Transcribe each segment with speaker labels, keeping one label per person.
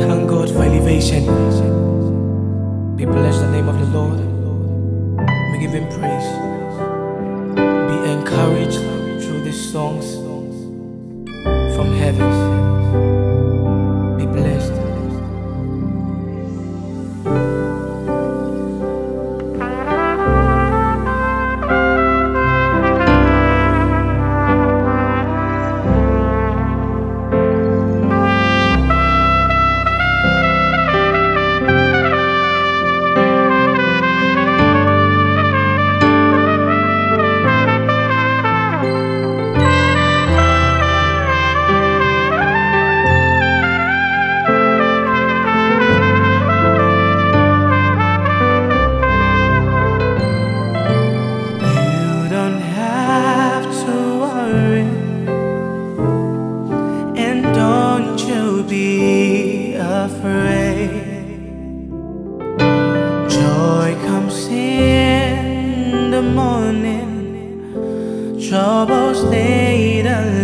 Speaker 1: Thank God for elevation. Be blessed the name of the Lord. We give him praise. Be encouraged through these songs from heaven.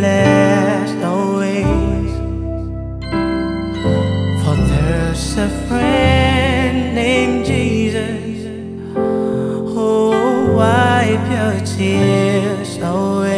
Speaker 1: last always. For there's a friend named Jesus who oh, wipe your tears away.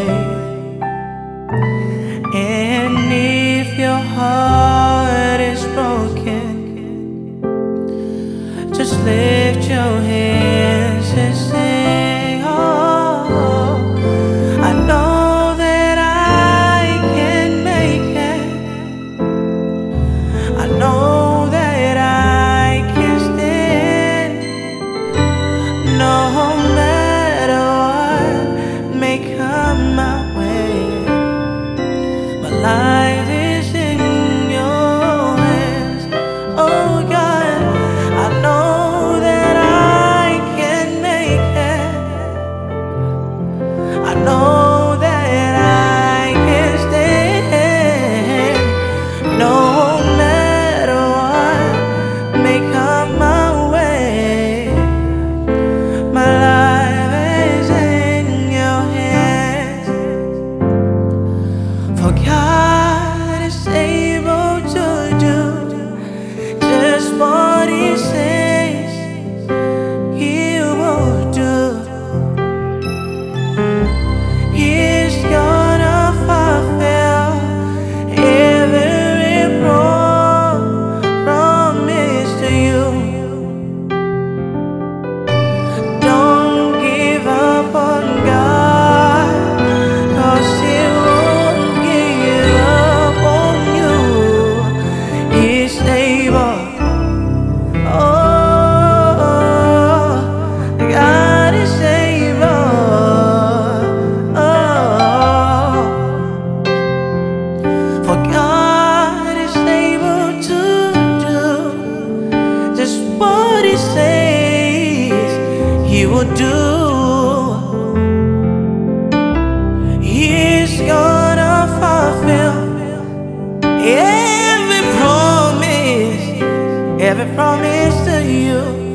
Speaker 1: would do. He's gonna fulfill every promise, every promise to you.